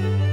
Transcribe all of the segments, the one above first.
Bye.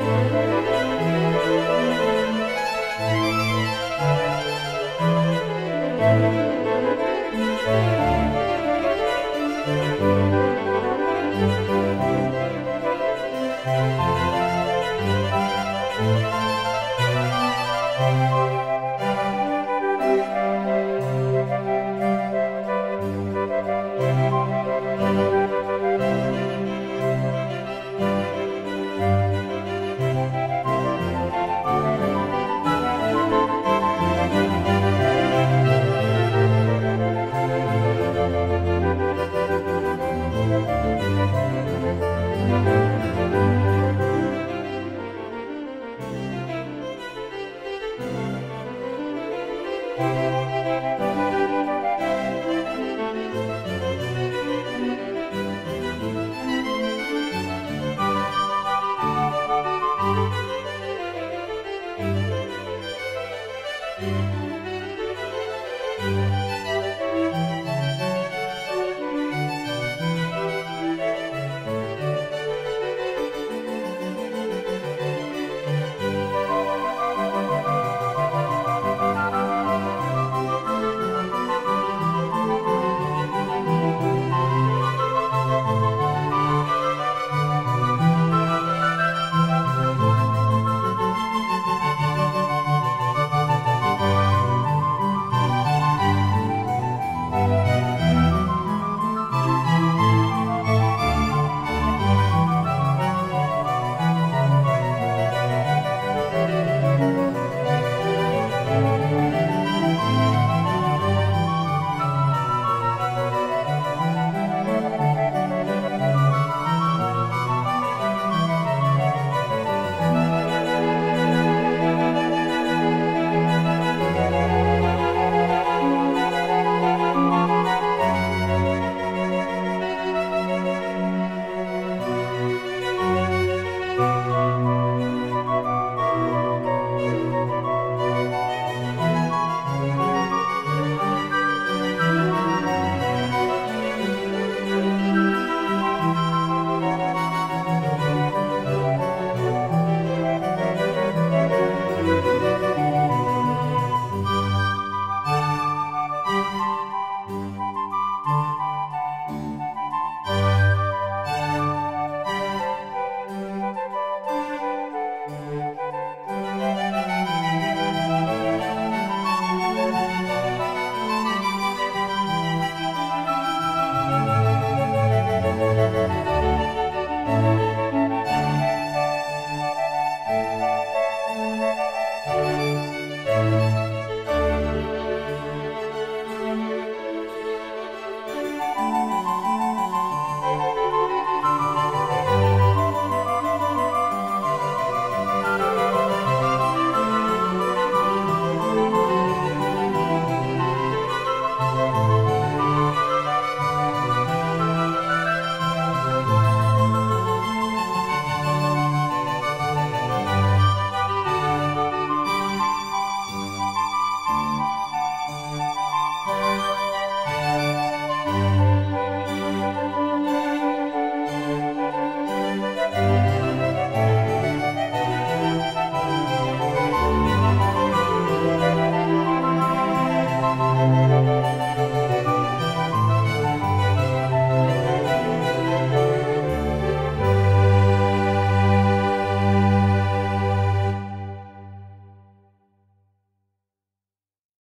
Música